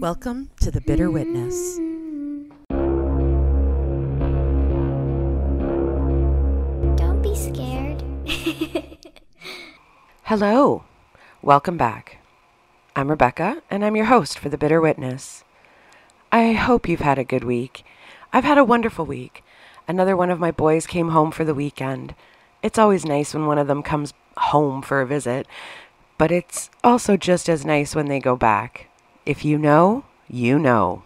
Welcome to The Bitter Witness. Don't be scared. Hello. Welcome back. I'm Rebecca, and I'm your host for The Bitter Witness. I hope you've had a good week. I've had a wonderful week. Another one of my boys came home for the weekend. It's always nice when one of them comes home for a visit, but it's also just as nice when they go back. If you know, you know.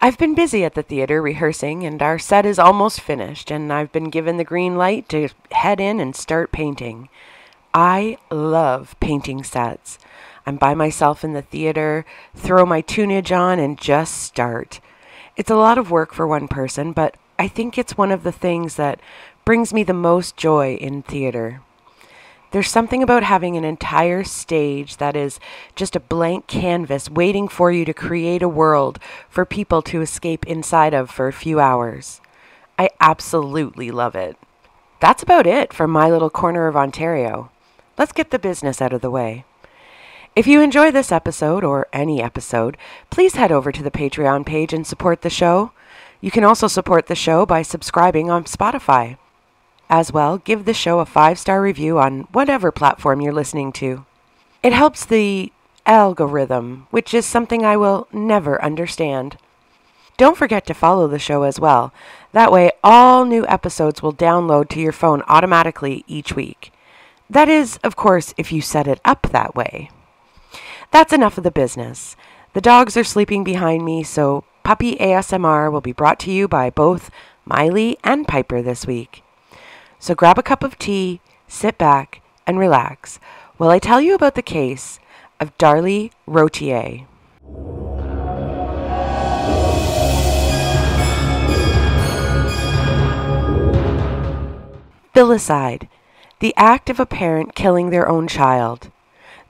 I've been busy at the theater rehearsing, and our set is almost finished, and I've been given the green light to head in and start painting. I love painting sets. I'm by myself in the theater, throw my tunage on, and just start. It's a lot of work for one person, but I think it's one of the things that brings me the most joy in theater. There's something about having an entire stage that is just a blank canvas waiting for you to create a world for people to escape inside of for a few hours. I absolutely love it. That's about it for my little corner of Ontario. Let's get the business out of the way. If you enjoy this episode or any episode, please head over to the Patreon page and support the show. You can also support the show by subscribing on Spotify. As well, give the show a five star review on whatever platform you're listening to. It helps the algorithm, which is something I will never understand. Don't forget to follow the show as well. That way, all new episodes will download to your phone automatically each week. That is, of course, if you set it up that way. That's enough of the business. The dogs are sleeping behind me, so Puppy ASMR will be brought to you by both Miley and Piper this week. So grab a cup of tea, sit back, and relax while I tell you about the case of Darlie Routier. Filicide, the act of a parent killing their own child.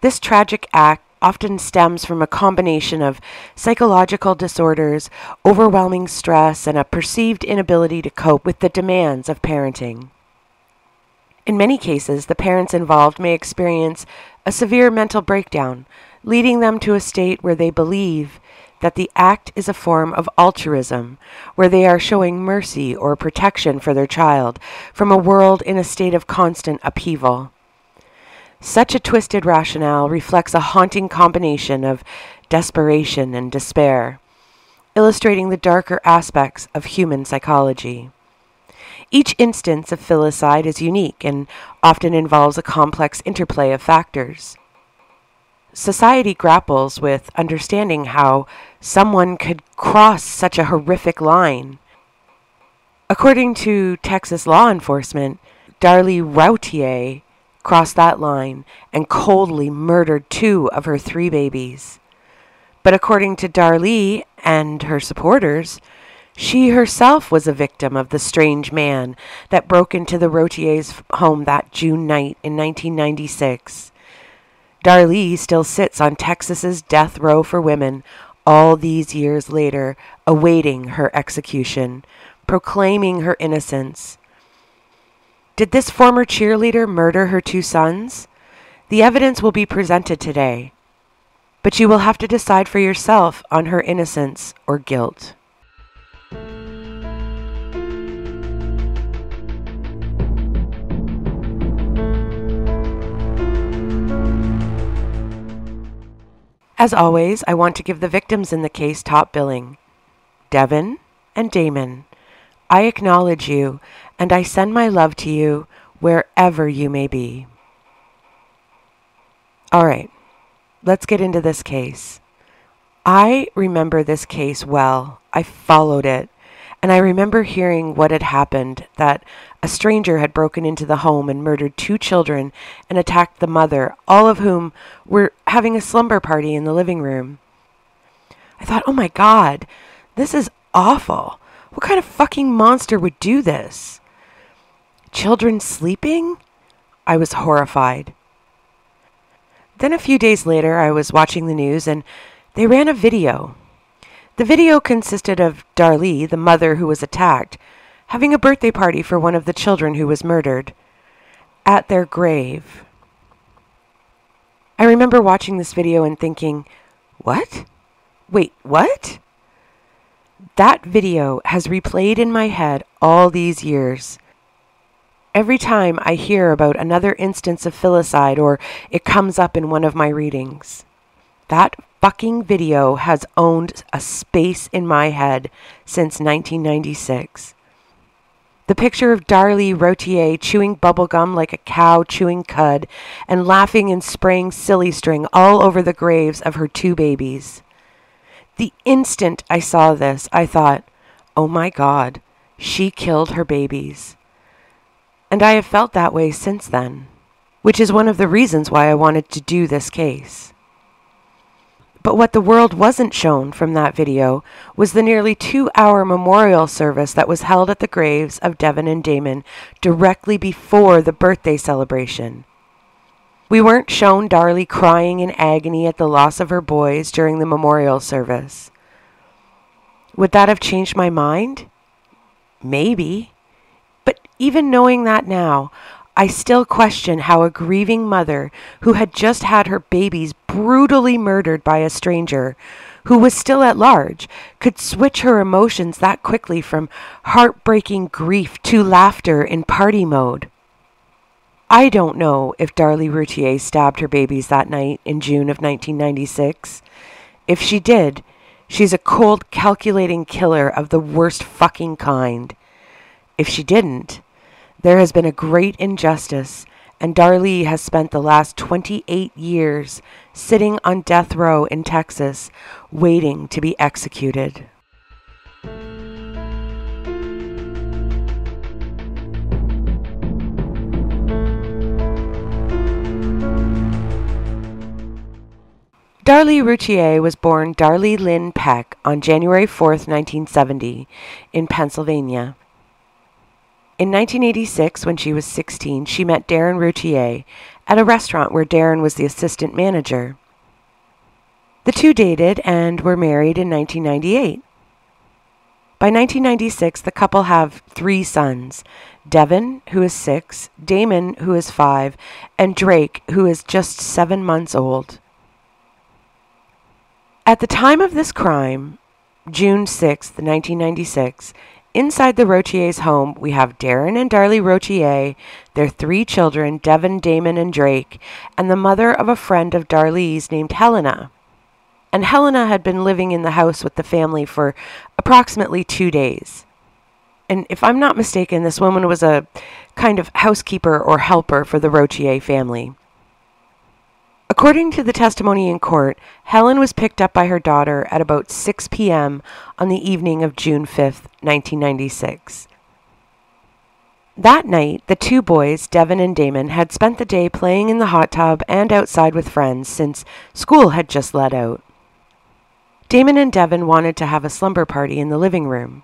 This tragic act often stems from a combination of psychological disorders, overwhelming stress, and a perceived inability to cope with the demands of parenting. In many cases, the parents involved may experience a severe mental breakdown, leading them to a state where they believe that the act is a form of altruism, where they are showing mercy or protection for their child from a world in a state of constant upheaval. Such a twisted rationale reflects a haunting combination of desperation and despair, illustrating the darker aspects of human psychology. Each instance of filicide is unique and often involves a complex interplay of factors. Society grapples with understanding how someone could cross such a horrific line. According to Texas law enforcement, Darlie Routier crossed that line and coldly murdered two of her three babies. But according to Darlie and her supporters, she herself was a victim of the strange man that broke into the Routier's home that June night in 1996. Darlie still sits on Texas's death row for women all these years later, awaiting her execution, proclaiming her innocence. Did this former cheerleader murder her two sons? The evidence will be presented today, but you will have to decide for yourself on her innocence or guilt. As always, I want to give the victims in the case top billing Devin and Damon. I acknowledge you and I send my love to you wherever you may be. All right, let's get into this case. I remember this case well. I followed it, and I remember hearing what had happened that a stranger had broken into the home and murdered two children and attacked the mother, all of whom were having a slumber party in the living room. I thought, oh my God, this is awful. What kind of fucking monster would do this? Children sleeping? I was horrified. Then a few days later, I was watching the news and they ran a video. The video consisted of Darlie, the mother who was attacked, having a birthday party for one of the children who was murdered at their grave. I remember watching this video and thinking, what? Wait, what? That video has replayed in my head all these years. Every time I hear about another instance of filicide or it comes up in one of my readings, that fucking video has owned a space in my head since 1996. The picture of Darlie Routier chewing bubblegum like a cow chewing cud and laughing and spraying silly string all over the graves of her two babies. The instant I saw this, I thought, oh my God, she killed her babies. And I have felt that way since then, which is one of the reasons why I wanted to do this case. But what the world wasn't shown from that video was the nearly two hour memorial service that was held at the graves of Devin and Damon directly before the birthday celebration. We weren't shown Darlie crying in agony at the loss of her boys during the memorial service. Would that have changed my mind? Maybe. But even knowing that now, I still question how a grieving mother who had just had her babies brutally murdered by a stranger who was still at large could switch her emotions that quickly from heartbreaking grief to laughter in party mode. I don't know if Darlie Routier stabbed her babies that night in June of 1996. If she did, she's a cold, calculating killer of the worst fucking kind. If she didn't, there has been a great injustice, and Darlie has spent the last 28 years sitting on death row in Texas, waiting to be executed. Darlie Routier was born Darlie Lynn Peck on January 4, 1970, in Pennsylvania. In 1986, when she was 16, she met Darren Routier at a restaurant where Darren was the assistant manager. The two dated and were married in 1998. By 1996, the couple have three sons Devin, who is six, Damon, who is five, and Drake, who is just seven months old. At the time of this crime, June 6, 1996, inside the Routier's home, we have Darren and Darlie Routier, their three children, Devin, Damon, and Drake, and the mother of a friend of Darlie's named Helena. And Helena had been living in the house with the family for approximately two days. And if I'm not mistaken, this woman was a kind of housekeeper or helper for the Routier family. According to the testimony in court, Helen was picked up by her daughter at about 6 p.m. on the evening of June 5, 1996. That night, the two boys, Devin and Damon, had spent the day playing in the hot tub and outside with friends since school had just let out. Damon and Devin wanted to have a slumber party in the living room.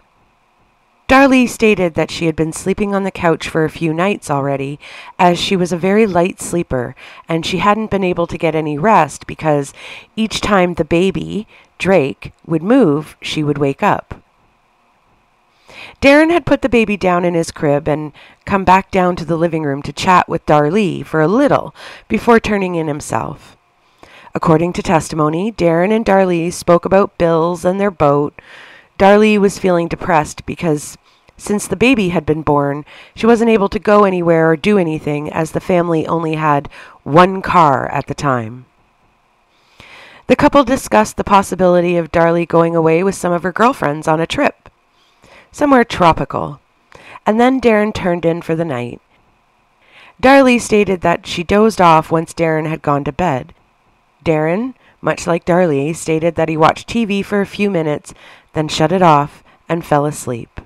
Darlie stated that she had been sleeping on the couch for a few nights already, as she was a very light sleeper, and she hadn't been able to get any rest because each time the baby, Drake, would move, she would wake up. Darren had put the baby down in his crib and come back down to the living room to chat with Darlie for a little before turning in himself. According to testimony, Darren and Darlie spoke about bills and their boat, Darlie was feeling depressed because since the baby had been born, she wasn't able to go anywhere or do anything as the family only had one car at the time. The couple discussed the possibility of Darlie going away with some of her girlfriends on a trip, somewhere tropical, and then Darren turned in for the night. Darlie stated that she dozed off once Darren had gone to bed. Darren, much like Darlie, stated that he watched TV for a few minutes then shut it off and fell asleep.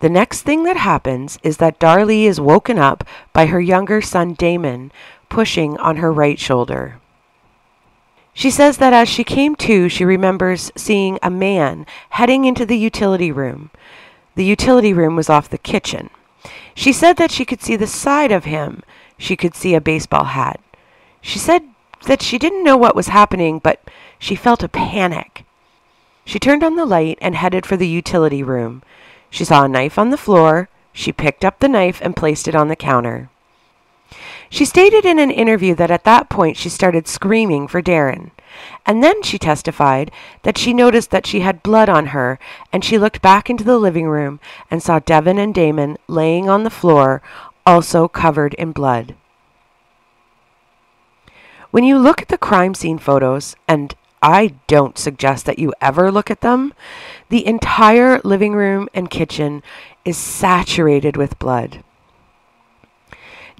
The next thing that happens is that Darlie is woken up by her younger son Damon pushing on her right shoulder. She says that as she came to, she remembers seeing a man heading into the utility room. The utility room was off the kitchen. She said that she could see the side of him. She could see a baseball hat. She said that she didn't know what was happening, but she felt a panic. She turned on the light and headed for the utility room. She saw a knife on the floor. She picked up the knife and placed it on the counter. She stated in an interview that at that point she started screaming for Darren. And then she testified that she noticed that she had blood on her, and she looked back into the living room and saw Devin and Damon laying on the floor, also covered in blood. When you look at the crime scene photos, and I don't suggest that you ever look at them, the entire living room and kitchen is saturated with blood.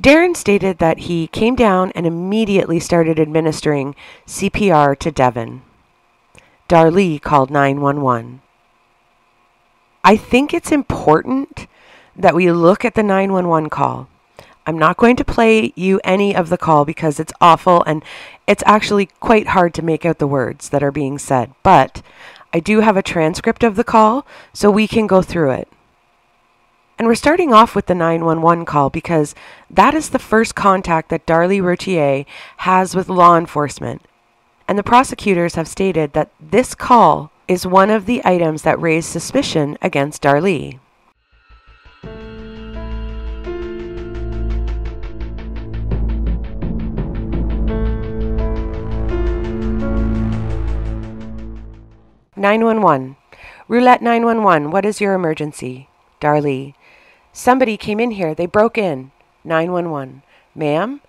Darren stated that he came down and immediately started administering CPR to Devin. Darlie called 911. I think it's important that we look at the 911 call. I'm not going to play you any of the call because it's awful and it's actually quite hard to make out the words that are being said. But I do have a transcript of the call so we can go through it. And we're starting off with the 911 call because that is the first contact that Darlie Routier has with law enforcement. And the prosecutors have stated that this call is one of the items that raise suspicion against Darlie. Nine one one, Rowlett nine one one. What is your emergency, Darlie? Somebody came in here. They broke in. 911. Ma'am?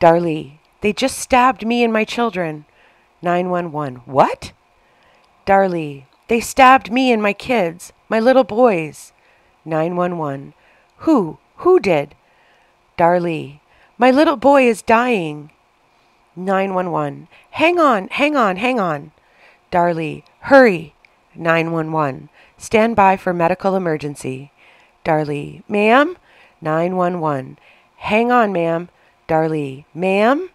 Darlie. They just stabbed me and my children. 911. What? Darlie. They stabbed me and my kids, my little boys. 911. Who? Who did? Darlie. My little boy is dying. 911. Hang on, hang on, hang on. Darlie. Hurry. 911. Stand by for medical emergency. Darlie, ma'am? 911. Hang on, ma'am. Darlie, ma'am?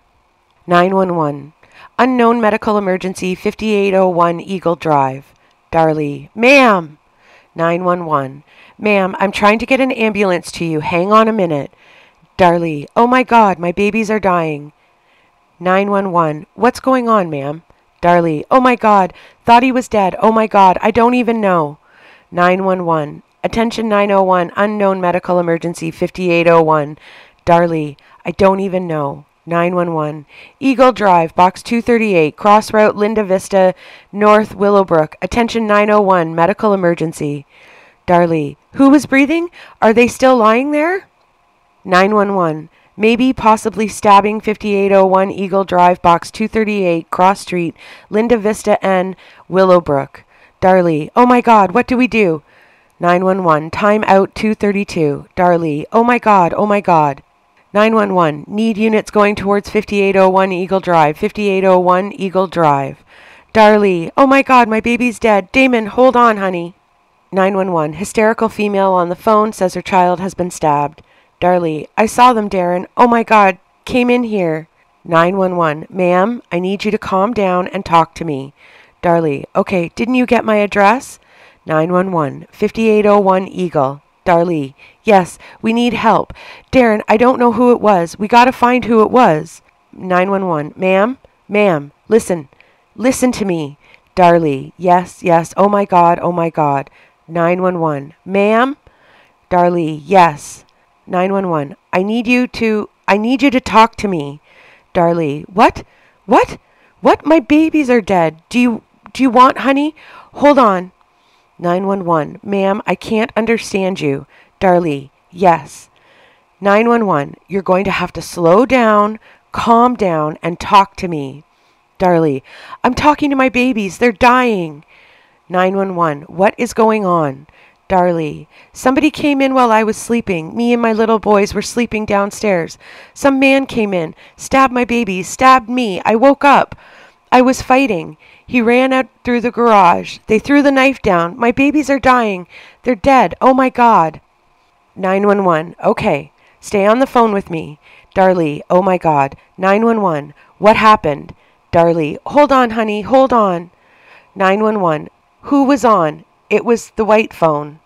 911. Unknown medical emergency 5801 Eagle Drive. Darlie, ma'am. 911. Ma'am, I'm trying to get an ambulance to you. Hang on a minute. Darlie, oh my God, my babies are dying. 911. What's going on, ma'am? Darlie, oh my God, thought he was dead. Oh my God, I don't even know. 911. Attention 901, unknown medical emergency 5801. Darlie, I don't even know. 911. Eagle Drive, Box 238, Cross Route, Linda Vista, North Willowbrook. Attention 901, medical emergency. Darlie, who was breathing? Are they still lying there? 911. Maybe, possibly stabbing 5801 Eagle Drive, Box 238, Cross Street, Linda Vista N, Willowbrook. Darlie, oh my God, what do we do? 911, time out 232. Darlie, oh my God, oh my God. 911, need units going towards 5801 Eagle Drive, 5801 Eagle Drive. Darlie, oh my God, my baby's dead. Damon, hold on, honey. 911, hysterical female on the phone says her child has been stabbed. Darlie, I saw them, Darren. Oh my God, came in here. 911, ma'am, I need you to calm down and talk to me. Darlie, okay, didn't you get my address? 911, 5801 Eagle. Darlie, yes, we need help. Darren, I don't know who it was. We gotta find who it was. 911, ma'am, ma'am, listen, listen to me. Darlie, yes, yes, oh my God, oh my God. 911, ma'am, Darlie, yes. 911, I need you to, I need you to talk to me. Darlie, what? What? What? My babies are dead. Do you, do you want honey? Hold on. 911. Ma'am, I can't understand you. Darlie, yes. 911. You're going to have to slow down, calm down, and talk to me. Darlie, I'm talking to my babies. They're dying. 911. What is going on? Darlie, somebody came in while I was sleeping. Me and my little boys were sleeping downstairs. Some man came in, stabbed my babies, stabbed me. I woke up. I was fighting. He ran out through the garage. They threw the knife down. My babies are dying. They're dead. Oh my God. 911. Okay. Stay on the phone with me. Darlie. Oh my God. 911. What happened? Darlie. Hold on, honey. Hold on. 911. Who was on? It was the white phone.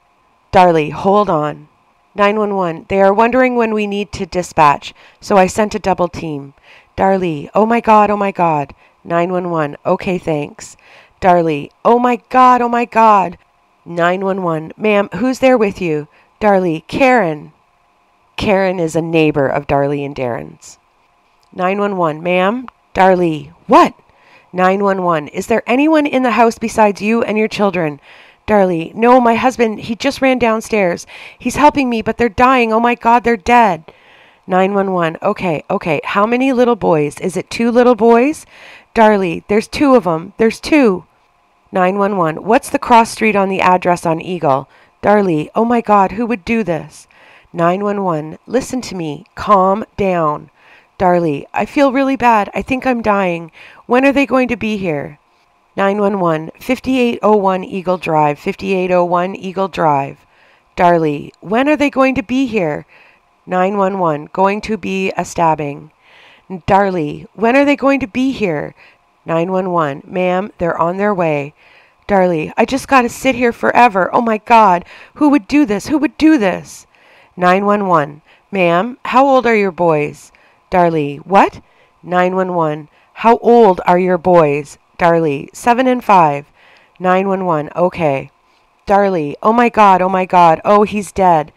Darlie. Hold on. 911. They are wondering when we need to dispatch, so I sent a double team. Darlie. Oh my God. Oh my God. 911. Okay, thanks. Darlie. Oh my God, oh my God. 911. Ma'am, who's there with you? Darlie. Karen. Karen is a neighbor of Darlie and Darren's. 911. Ma'am? Darlie. What? 911. Is there anyone in the house besides you and your children? Darlie, no, my husband, he just ran downstairs. He's helping me, but they're dying. Oh my God, they're dead. 911. Okay, okay. How many little boys? Is it two little boys? Darlie, there's two of them. There's two. 911. What's the cross street on the address on Eagle? Darlie, oh my God, who would do this? 911. Listen to me. Calm down. Darlie, I feel really bad. I think I'm dying. When are they going to be here? 911, 5801 Eagle Drive, 5801 Eagle Drive. Darlie, when are they going to be here? 911, going to be a stabbing. Darlie, when are they going to be here? 911, ma'am, they're on their way. Darlie, I just got to sit here forever. Oh my God, who would do this? Who would do this? 911, ma'am, how old are your boys? Darlie, what? 911, how old are your boys? Darlie, seven and five. 911, okay. Darlie, oh my God, oh my God, oh, he's dead.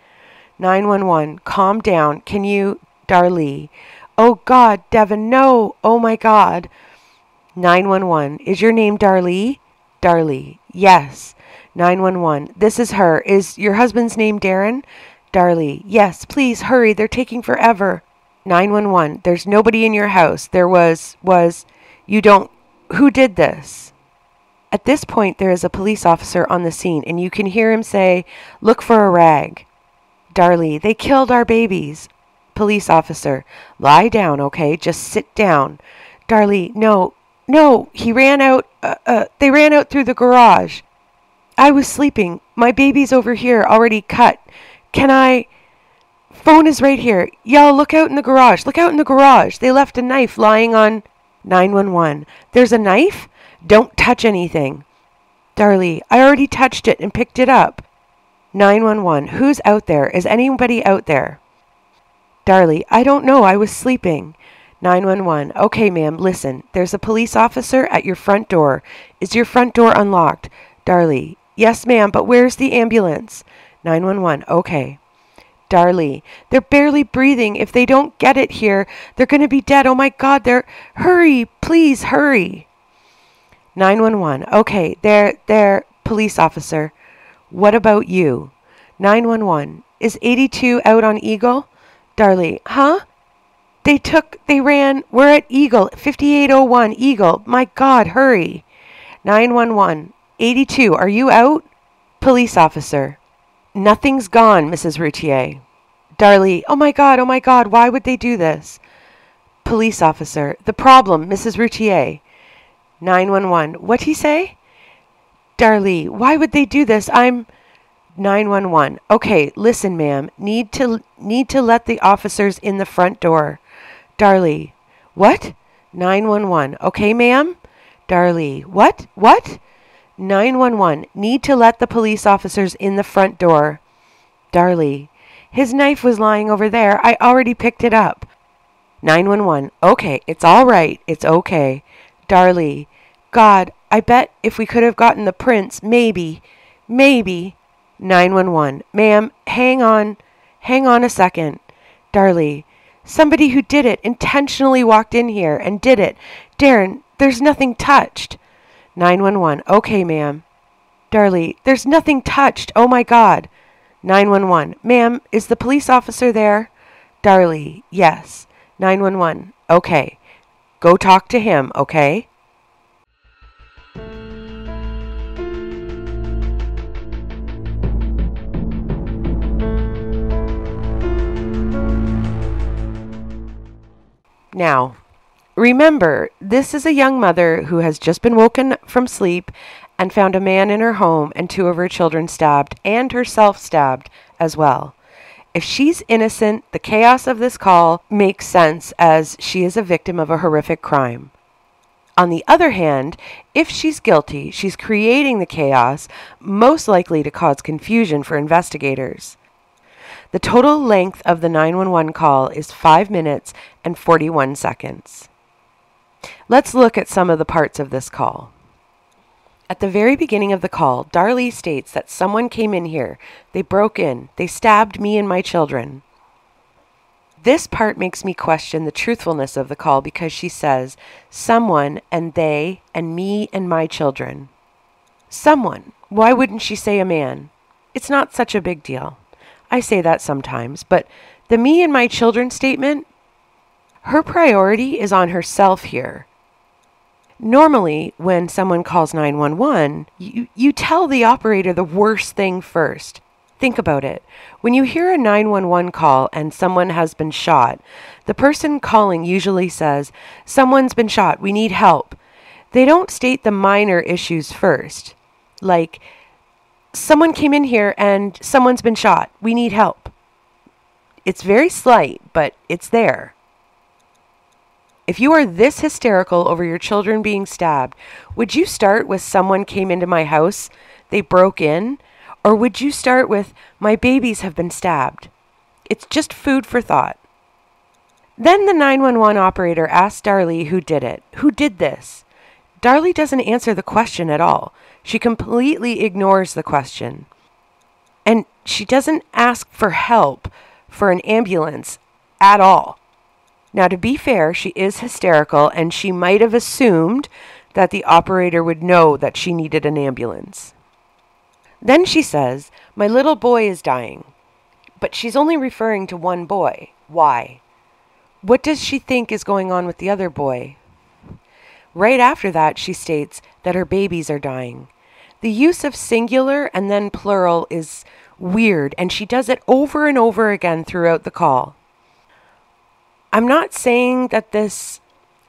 911, calm down. Can you, Darlie? Oh God, Devin, no, oh my God. 911, is your name Darlie? Darlie, yes. 911, this is her. Is your husband's name Darren? Darlie, yes, please hurry, they're taking forever. 911, there's nobody in your house. There was, was, you don't who did this? At this point, there is a police officer on the scene, and you can hear him say, Look for a rag. Darlie, they killed our babies. Police officer, lie down, okay? Just sit down. Darlie, no, no, he ran out, uh, uh, they ran out through the garage. I was sleeping. My baby's over here, already cut. Can I? Phone is right here. Y'all, look out in the garage. Look out in the garage. They left a knife lying on. 911. There's a knife? Don't touch anything. Darlie, I already touched it and picked it up. 911. Who's out there? Is anybody out there? Darlie, I don't know. I was sleeping. 911. Okay, ma'am, listen. There's a police officer at your front door. Is your front door unlocked? Darlie, yes, ma'am, but where's the ambulance? 911. Okay. Darlie. They're barely breathing. If they don't get it here, they're going to be dead. Oh my God, they're. Hurry, please, hurry. 911. Okay, they're, they're. Police officer. What about you? 911. Is 82 out on Eagle? Darlie. Huh? They took, they ran. We're at Eagle, 5801 Eagle. My God, hurry. 911. 82. Are you out? Police officer. Nothing's gone, Mrs. Routier. Darlie, oh my God, oh my God, why would they do this? Police officer, the problem, Mrs. Routier. 911, what he say? Darlie, why would they do this? I'm 911. Okay, listen, ma'am. Need to need to let the officers in the front door. Darlie, what? 911. Okay, ma'am? Darlie, what? What? 911. Need to let the police officers in the front door. Darlie. His knife was lying over there. I already picked it up. 911. Okay, it's all right. It's okay. Darlie. God, I bet if we could have gotten the prints, maybe, maybe. 911. Ma'am, hang on. Hang on a second. Darlie. Somebody who did it intentionally walked in here and did it. Darren, there's nothing touched. 911. Okay, ma'am. Darlie, there's nothing touched. Oh my God. 911. Ma'am, is the police officer there? Darlie, yes. 911. Okay. Go talk to him, okay? Now, Remember, this is a young mother who has just been woken from sleep and found a man in her home and two of her children stabbed and herself stabbed as well. If she's innocent, the chaos of this call makes sense as she is a victim of a horrific crime. On the other hand, if she's guilty, she's creating the chaos, most likely to cause confusion for investigators. The total length of the 911 call is 5 minutes and 41 seconds. Let's look at some of the parts of this call. At the very beginning of the call, Darlie states that someone came in here. They broke in. They stabbed me and my children. This part makes me question the truthfulness of the call because she says, someone and they and me and my children. Someone. Why wouldn't she say a man? It's not such a big deal. I say that sometimes, but the me and my children statement, her priority is on herself here. Normally, when someone calls 911, you, you tell the operator the worst thing first. Think about it. When you hear a 911 call and someone has been shot, the person calling usually says, Someone's been shot, we need help. They don't state the minor issues first, like, Someone came in here and someone's been shot, we need help. It's very slight, but it's there. If you are this hysterical over your children being stabbed, would you start with someone came into my house, they broke in? Or would you start with my babies have been stabbed? It's just food for thought. Then the 911 operator asked Darlie who did it. Who did this? Darlie doesn't answer the question at all. She completely ignores the question. And she doesn't ask for help for an ambulance at all. Now, to be fair, she is hysterical and she might have assumed that the operator would know that she needed an ambulance. Then she says, My little boy is dying. But she's only referring to one boy. Why? What does she think is going on with the other boy? Right after that, she states that her babies are dying. The use of singular and then plural is weird, and she does it over and over again throughout the call. I'm not saying that this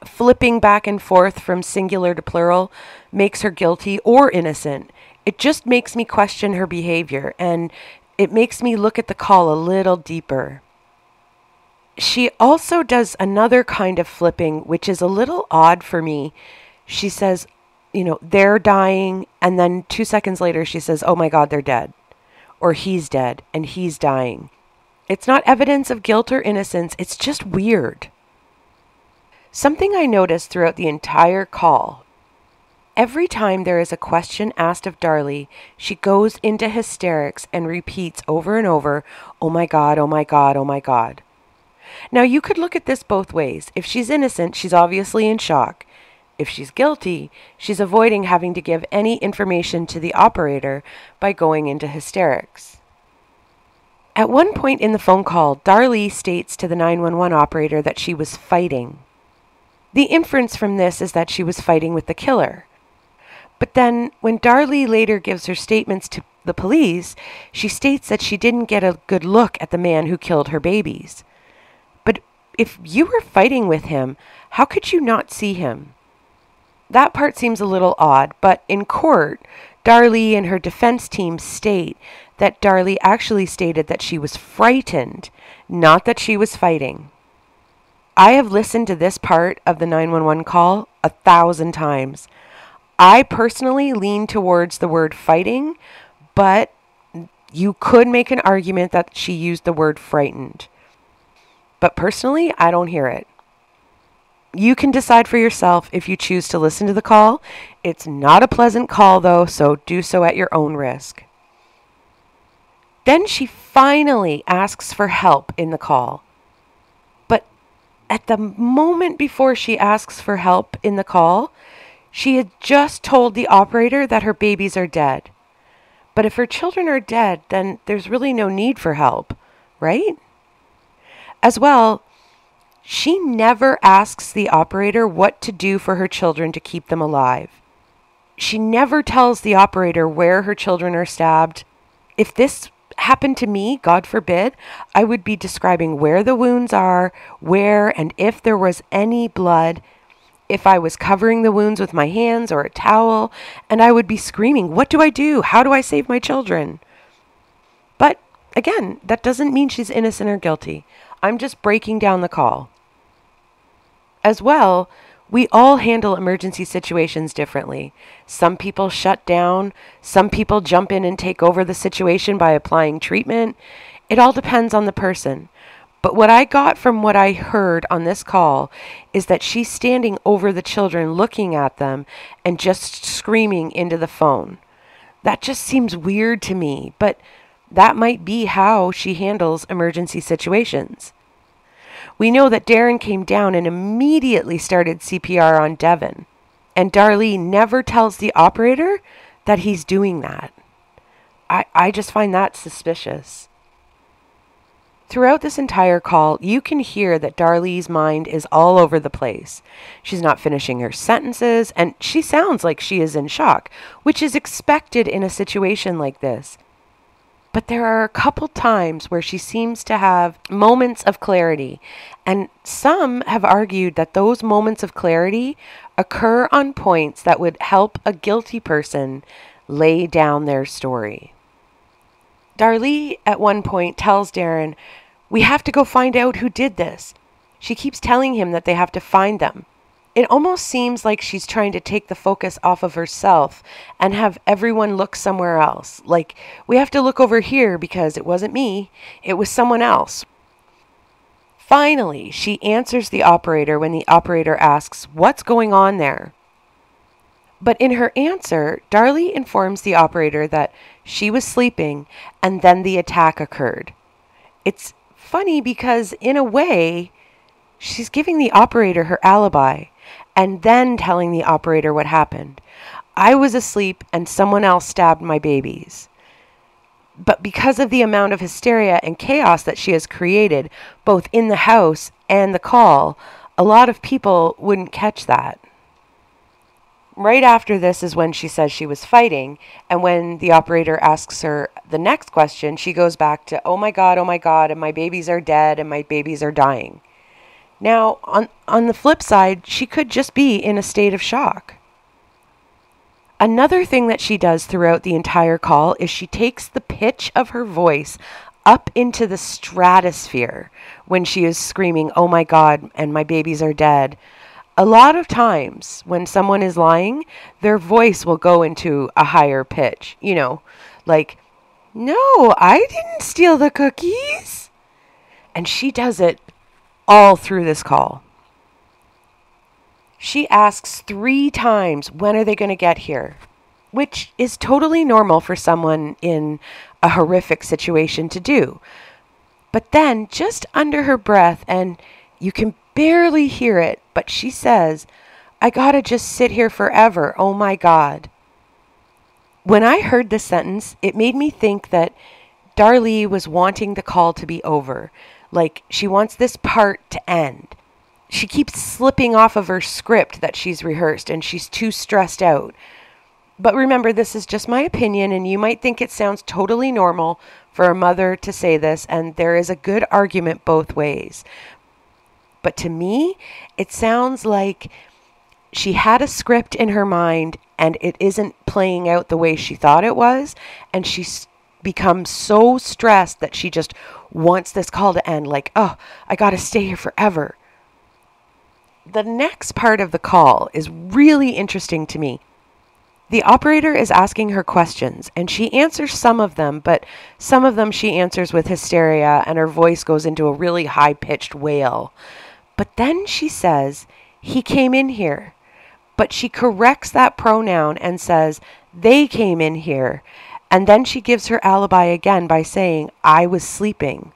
flipping back and forth from singular to plural makes her guilty or innocent. It just makes me question her behavior and it makes me look at the call a little deeper. She also does another kind of flipping, which is a little odd for me. She says, you know, they're dying, and then two seconds later she says, oh my God, they're dead. Or he's dead and he's dying. It's not evidence of guilt or innocence, it's just weird. Something I noticed throughout the entire call every time there is a question asked of Darlie, she goes into hysterics and repeats over and over, Oh my God, oh my God, oh my God. Now, you could look at this both ways. If she's innocent, she's obviously in shock. If she's guilty, she's avoiding having to give any information to the operator by going into hysterics. At one point in the phone call, Darlie states to the 911 operator that she was fighting. The inference from this is that she was fighting with the killer. But then, when Darlie later gives her statements to the police, she states that she didn't get a good look at the man who killed her babies. But if you were fighting with him, how could you not see him? That part seems a little odd, but in court, Darlie and her defense team state that Darlie actually stated that she was frightened, not that she was fighting. I have listened to this part of the 911 call a thousand times. I personally lean towards the word fighting, but you could make an argument that she used the word frightened. But personally, I don't hear it. You can decide for yourself if you choose to listen to the call. It's not a pleasant call, though, so do so at your own risk. Then she finally asks for help in the call. But at the moment before she asks for help in the call, she had just told the operator that her babies are dead. But if her children are dead, then there's really no need for help, right? As well, she never asks the operator what to do for her children to keep them alive. She never tells the operator where her children are stabbed. If this happened to me, God forbid, I would be describing where the wounds are, where and if there was any blood, if I was covering the wounds with my hands or a towel, and I would be screaming, What do I do? How do I save my children? But again, that doesn't mean she's innocent or guilty. I'm just breaking down the call. As well, we all handle emergency situations differently. Some people shut down, some people jump in and take over the situation by applying treatment. It all depends on the person. But what I got from what I heard on this call is that she's standing over the children, looking at them, and just screaming into the phone. That just seems weird to me, but that might be how she handles emergency situations. We know that Darren came down and immediately started CPR on Devin. And Darlie never tells the operator that he's doing that. I, I just find that suspicious. Throughout this entire call, you can hear that Darlie's mind is all over the place. She's not finishing her sentences, and she sounds like she is in shock, which is expected in a situation like this. But there are a couple times where she seems to have moments of clarity, and some have argued that those moments of clarity occur on points that would help a guilty person lay down their story. Darlie at one point tells Darren we have to go find out who did this. She keeps telling him that they have to find them. It almost seems like she's trying to take the focus off of herself and have everyone look somewhere else. Like, we have to look over here because it wasn't me, it was someone else. Finally, she answers the operator when the operator asks, What's going on there? But in her answer, Darlie informs the operator that she was sleeping and then the attack occurred. It's funny because, in a way, she's giving the operator her alibi and then telling the operator what happened. I was asleep and someone else stabbed my babies. But because of the amount of hysteria and chaos that she has created, both in the house and the call, a lot of people wouldn't catch that. Right after this is when she says she was fighting, and when the operator asks her the next question, she goes back to, oh my God, oh my God, and my babies are dead and my babies are dying. Now, on, on the flip side, she could just be in a state of shock. Another thing that she does throughout the entire call is she takes the pitch of her voice up into the stratosphere when she is screaming, Oh my God, and my babies are dead a lot of times when someone is lying, their voice will go into a higher pitch. You know, like, no, I didn't steal the cookies. And she does it all through this call. She asks three times, when are they going to get here? Which is totally normal for someone in a horrific situation to do. But then, just under her breath, and you can barely hear it, but she says, I gotta just sit here forever. Oh my God. When I heard this sentence, it made me think that Darlie was wanting the call to be over. Like she wants this part to end. She keeps slipping off of her script that she's rehearsed and she's too stressed out. But remember, this is just my opinion, and you might think it sounds totally normal for a mother to say this, and there is a good argument both ways. But to me, it sounds like she had a script in her mind and it isn't playing out the way she thought it was. And she's become so stressed that she just wants this call to end like, oh, I got to stay here forever. The next part of the call is really interesting to me. The operator is asking her questions, and she answers some of them, but some of them she answers with hysteria, and her voice goes into a really high pitched wail. But then she says, he came in here. But she corrects that pronoun and says, they came in here. And then she gives her alibi again by saying, I was sleeping.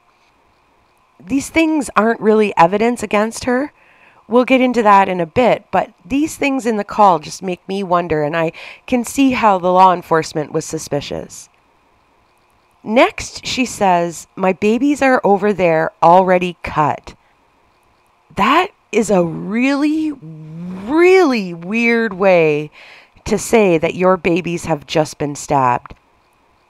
These things aren't really evidence against her. We'll get into that in a bit, but these things in the call just make me wonder, and I can see how the law enforcement was suspicious. Next, she says, My babies are over there already cut that is a really, really weird way to say that your babies have just been stabbed.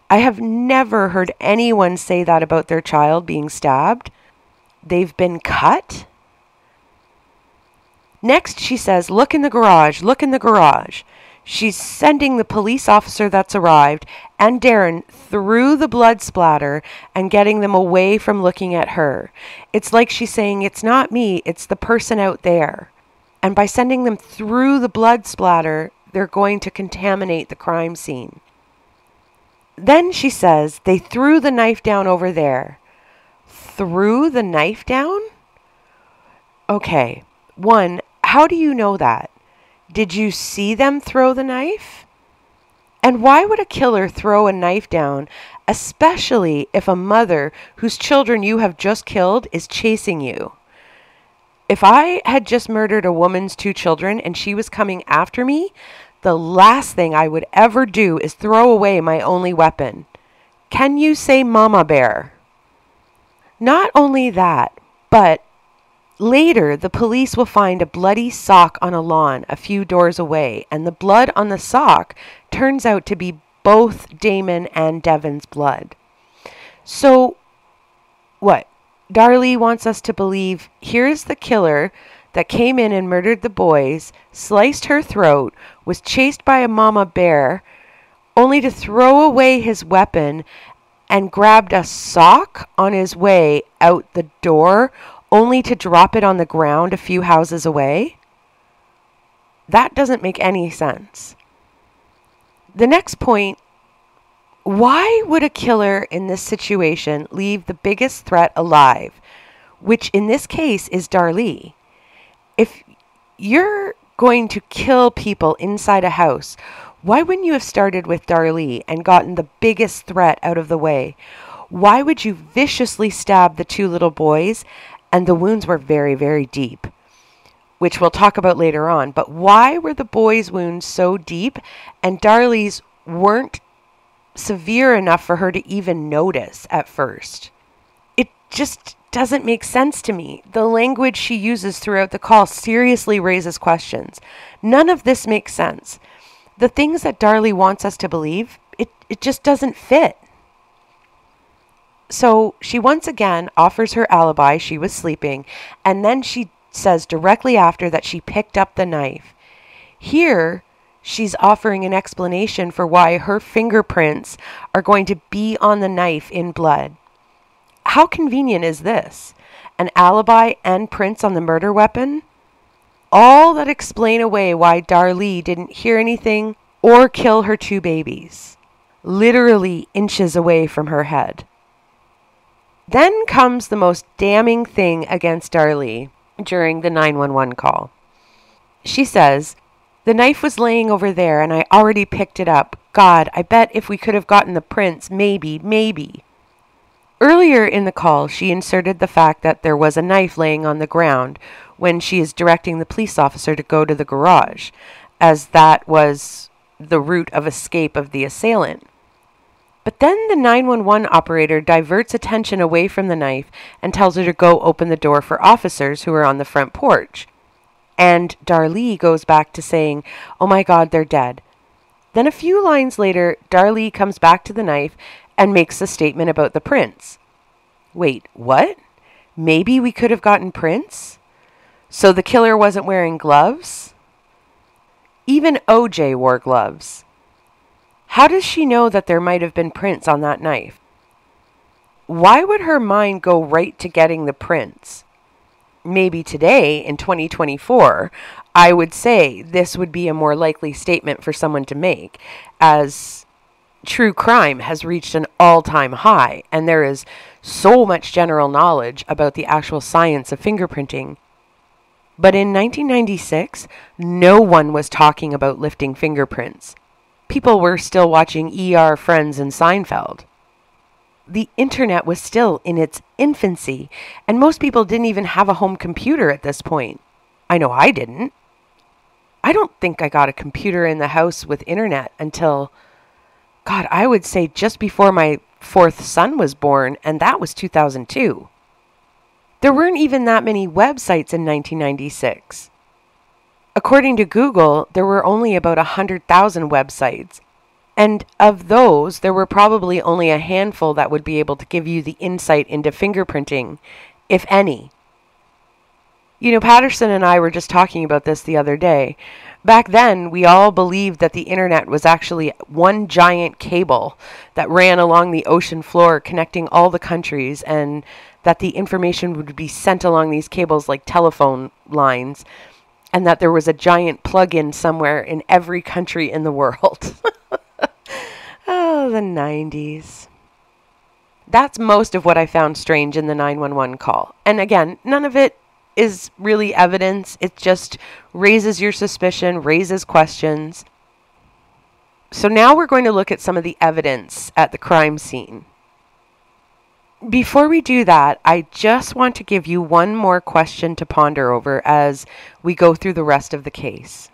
I have never heard anyone say that about their child being stabbed. They've been cut. Next, she says, Look in the garage, look in the garage. She's sending the police officer that's arrived and Darren through the blood splatter and getting them away from looking at her. It's like she's saying, It's not me, it's the person out there. And by sending them through the blood splatter, they're going to contaminate the crime scene. Then she says, They threw the knife down over there. Threw the knife down? Okay. One, how do you know that? Did you see them throw the knife? And why would a killer throw a knife down, especially if a mother whose children you have just killed is chasing you? If I had just murdered a woman's two children and she was coming after me, the last thing I would ever do is throw away my only weapon. Can you say Mama Bear? Not only that, but later the police will find a bloody sock on a lawn a few doors away, and the blood on the sock turns out to be both Damon and Devin's blood. So, what? Darlie wants us to believe here's the killer that came in and murdered the boys, sliced her throat, was chased by a mama bear, only to throw away his weapon and grabbed a sock on his way out the door, only to drop it on the ground a few houses away? That doesn't make any sense. The next point why would a killer in this situation leave the biggest threat alive, which in this case is Darlie? If you're going to kill people inside a house, why wouldn't you have started with Darlie and gotten the biggest threat out of the way? Why would you viciously stab the two little boys? And the wounds were very, very deep, which we'll talk about later on. But why were the boys' wounds so deep and Darlie's weren't severe enough for her to even notice at first. It just doesn't make sense to me. The language she uses throughout the call seriously raises questions. None of this makes sense. The things that Darlie wants us to believe, it, it just doesn't fit. So she once again offers her alibi she was sleeping, and then she says directly after that she picked up the knife. Here, she's offering an explanation for why her fingerprints are going to be on the knife in blood. How convenient is this? An alibi and prints on the murder weapon? All that explain away why Darlie didn't hear anything or kill her two babies, literally inches away from her head. Then comes the most damning thing against Darlie during the 911 call. She says, the knife was laying over there, and I already picked it up. God, I bet if we could have gotten the prints, maybe, maybe. Earlier in the call, she inserted the fact that there was a knife laying on the ground when she is directing the police officer to go to the garage, as that was the route of escape of the assailant. But then the 911 operator diverts attention away from the knife and tells her to go open the door for officers who are on the front porch. And Darlie goes back to saying, Oh my God, they're dead. Then a few lines later, Darlie comes back to the knife and makes a statement about the prints. Wait, what? Maybe we could have gotten prints? So the killer wasn't wearing gloves? Even OJ wore gloves. How does she know that there might have been prints on that knife? Why would her mind go right to getting the prints? maybe today in 2024, I would say this would be a more likely statement for someone to make as true crime has reached an all time high and there is so much general knowledge about the actual science of fingerprinting. But in 1996, no one was talking about lifting fingerprints. People were still watching ER Friends and Seinfeld the internet was still in its infancy, and most people didn't even have a home computer at this point. I know I didn't. I don't think I got a computer in the house with internet until, God, I would say just before my fourth son was born, and that was 2002. There weren't even that many websites in 1996. According to Google, there were only about 100,000 websites, and of those, there were probably only a handful that would be able to give you the insight into fingerprinting, if any. You know, Patterson and I were just talking about this the other day. Back then, we all believed that the internet was actually one giant cable that ran along the ocean floor connecting all the countries, and that the information would be sent along these cables like telephone lines, and that there was a giant plug in somewhere in every country in the world. Oh, the 90s. That's most of what I found strange in the 911 call. And again, none of it is really evidence. It just raises your suspicion, raises questions. So now we're going to look at some of the evidence at the crime scene. before we do that, I just want to give you one more question to ponder over as we go through the rest of the case.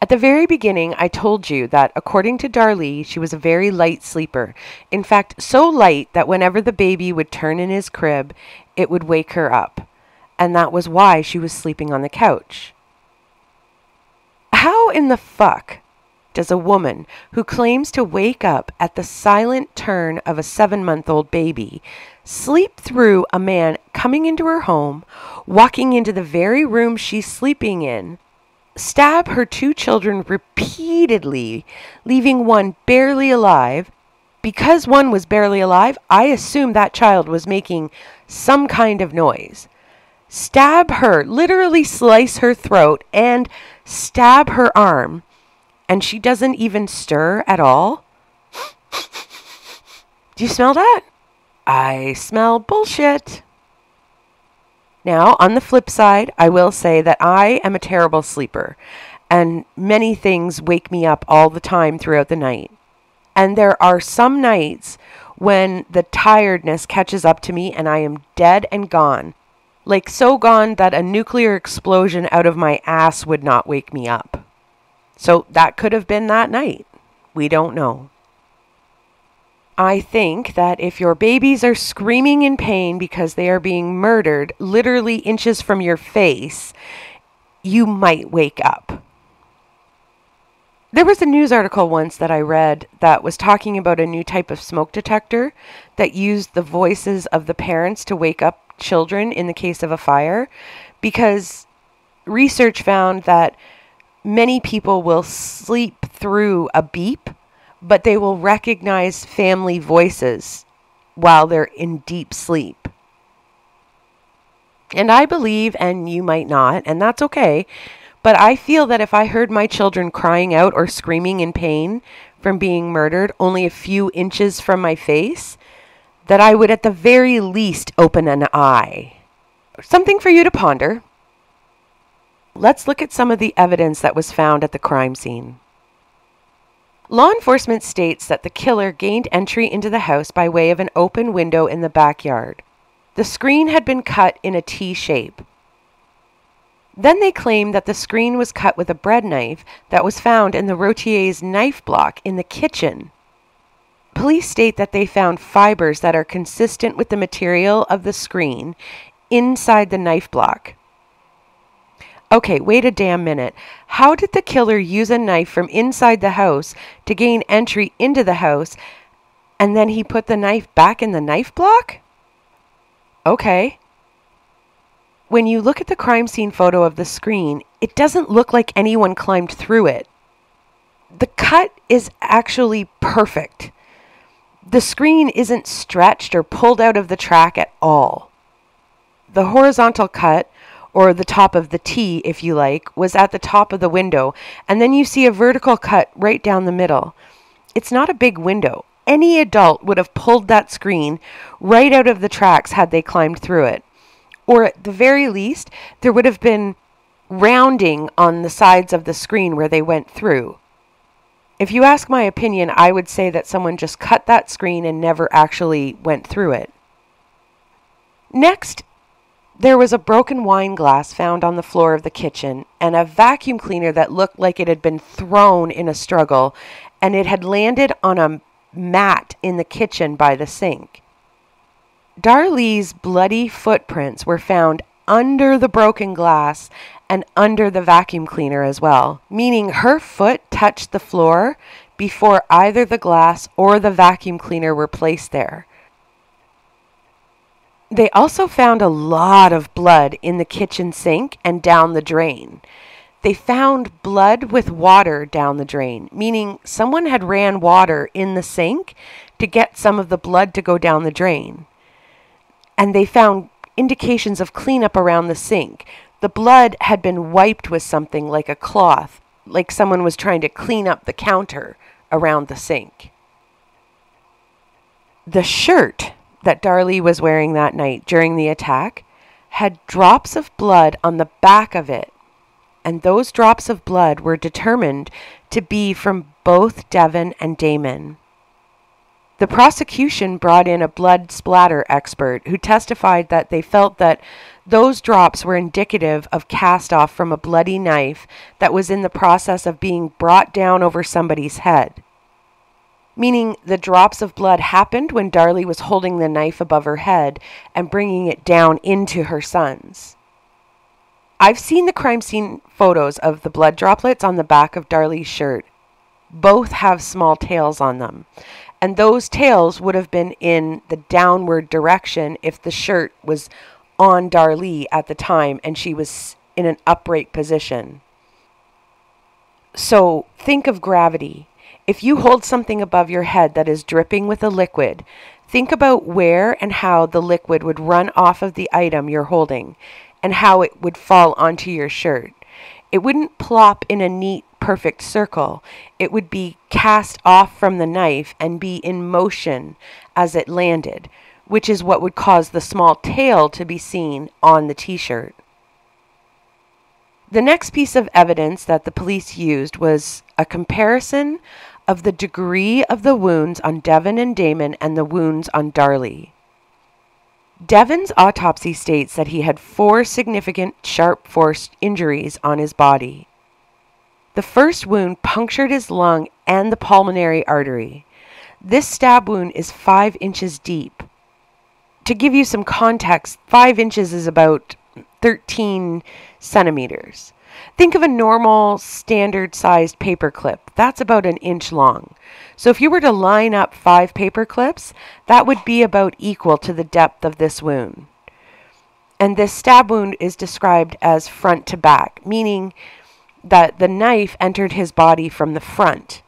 At the very beginning, I told you that according to Darlie, she was a very light sleeper. In fact, so light that whenever the baby would turn in his crib, it would wake her up. And that was why she was sleeping on the couch. How in the fuck does a woman who claims to wake up at the silent turn of a seven month old baby sleep through a man coming into her home, walking into the very room she's sleeping in, stab her two children repeatedly, leaving one barely alive? Because one was barely alive, I assume that child was making some kind of noise. Stab her, literally slice her throat, and stab her arm and she doesn't even stir at all? Do you smell that? I smell bullshit. Now, on the flip side, I will say that I am a terrible sleeper, and many things wake me up all the time throughout the night. And there are some nights when the tiredness catches up to me and I am dead and gone. Like so gone that a nuclear explosion out of my ass would not wake me up. So that could have been that night. We don't know. I think that if your babies are screaming in pain because they are being murdered literally inches from your face, you might wake up. There was a news article once that I read that was talking about a new type of smoke detector that used the voices of the parents to wake up children in the case of a fire because research found that many people will sleep through a beep, but they will recognize family voices while they're in deep sleep. And I believe, and you might not, and that's okay, but I feel that if I heard my children crying out or screaming in pain from being murdered only a few inches from my face, that I would at the very least open an eye. Something for you to ponder. Let's look at some of the evidence that was found at the crime scene. Law enforcement states that the killer gained entry into the house by way of an open window in the backyard. The screen had been cut in a T shape. Then they claim that the screen was cut with a bread knife that was found in the Routier's knife block in the kitchen. Police state that they found fibers that are consistent with the material of the screen inside the knife block. Okay, wait a damn minute. How did the killer use a knife from inside the house to gain entry into the house and then he put the knife back in the knife block? Okay. When you look at the crime scene photo of the screen, it doesn't look like anyone climbed through it. The cut is actually perfect. The screen isn't stretched or pulled out of the track at all. The horizontal cut or the top of the T, if you like, was at the top of the window, and then you see a vertical cut right down the middle. It's not a big window. Any adult would have pulled that screen right out of the tracks had they climbed through it. Or at the very least, there would have been rounding on the sides of the screen where they went through. If you ask my opinion, I would say that someone just cut that screen and never actually went through it. Next there was a broken wine glass found on the floor of the kitchen, and a vacuum cleaner that looked like it had been thrown in a struggle, and it had landed on a mat in the kitchen by the sink. Darlie's bloody footprints were found under the broken glass and under the vacuum cleaner as well, meaning her foot touched the floor before either the glass or the vacuum cleaner were placed there. They also found a lot of blood in the kitchen sink and down the drain. They found blood with water down the drain, meaning someone had ran water in the sink to get some of the blood to go down the drain. And they found indications of cleanup around the sink. The blood had been wiped with something like a cloth, like someone was trying to clean up the counter around the sink. The shirt that Darlie was wearing that night during the attack had drops of blood on the back of it. And those drops of blood were determined to be from both Devin and Damon. The prosecution brought in a blood splatter expert who testified that they felt that those drops were indicative of cast off from a bloody knife that was in the process of being brought down over somebody's head. Meaning the drops of blood happened when Darlie was holding the knife above her head and bringing it down into her son's. I've seen the crime scene photos of the blood droplets on the back of Darlie's shirt. Both have small tails on them. And those tails would have been in the downward direction if the shirt was on Darlie at the time and she was in an upright position. So think of gravity. If you hold something above your head that is dripping with a liquid, think about where and how the liquid would run off of the item you're holding and how it would fall onto your shirt. It wouldn't plop in a neat, perfect circle. It would be cast off from the knife and be in motion as it landed, which is what would cause the small tail to be seen on the t shirt. The next piece of evidence that the police used was a comparison of the degree of the wounds on Devin and Damon and the wounds on Darlie. Devin's autopsy states that he had four significant sharp force injuries on his body. The first wound punctured his lung and the pulmonary artery. This stab wound is five inches deep. To give you some context, five inches is about 13 centimeters. Think of a normal standard sized paper clip. That's about an inch long. So if you were to line up five paper clips, that would be about equal to the depth of this wound. And this stab wound is described as front to back, meaning that the knife entered his body from the front.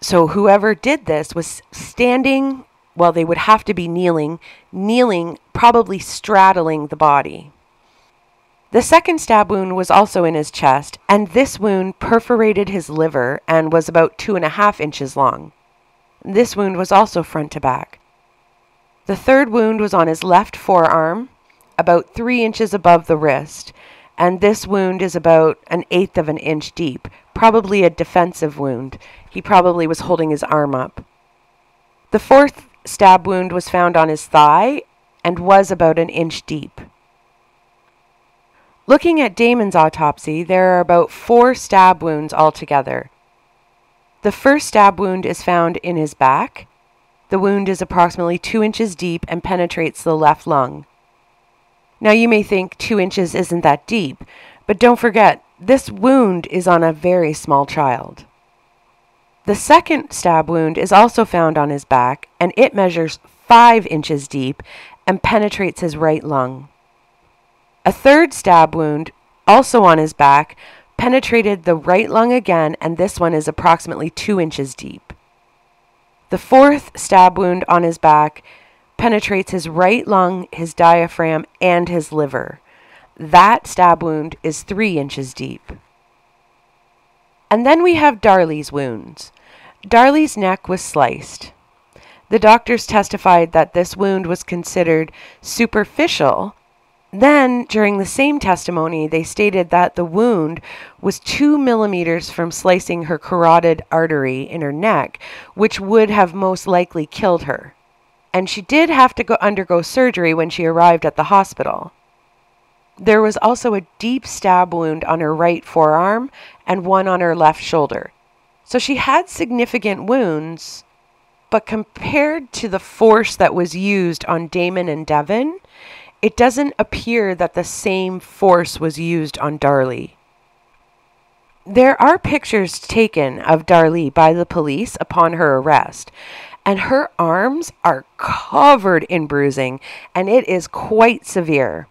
So whoever did this was standing, well, they would have to be kneeling, kneeling, probably straddling the body. The second stab wound was also in his chest, and this wound perforated his liver and was about two and a half inches long. This wound was also front to back. The third wound was on his left forearm, about three inches above the wrist, and this wound is about an eighth of an inch deep, probably a defensive wound. He probably was holding his arm up. The fourth stab wound was found on his thigh and was about an inch deep. Looking at Damon's autopsy, there are about four stab wounds altogether. The first stab wound is found in his back. The wound is approximately two inches deep and penetrates the left lung. Now, you may think two inches isn't that deep, but don't forget, this wound is on a very small child. The second stab wound is also found on his back, and it measures five inches deep and penetrates his right lung. A third stab wound, also on his back, penetrated the right lung again, and this one is approximately two inches deep. The fourth stab wound on his back penetrates his right lung, his diaphragm, and his liver. That stab wound is three inches deep. And then we have Darlie's wounds. Darlie's neck was sliced. The doctors testified that this wound was considered superficial then, during the same testimony, they stated that the wound was two millimeters from slicing her carotid artery in her neck, which would have most likely killed her. And she did have to go undergo surgery when she arrived at the hospital. There was also a deep stab wound on her right forearm and one on her left shoulder. So she had significant wounds, but compared to the force that was used on Damon and Devin, it doesn't appear that the same force was used on Darlie. There are pictures taken of Darlie by the police upon her arrest, and her arms are covered in bruising, and it is quite severe.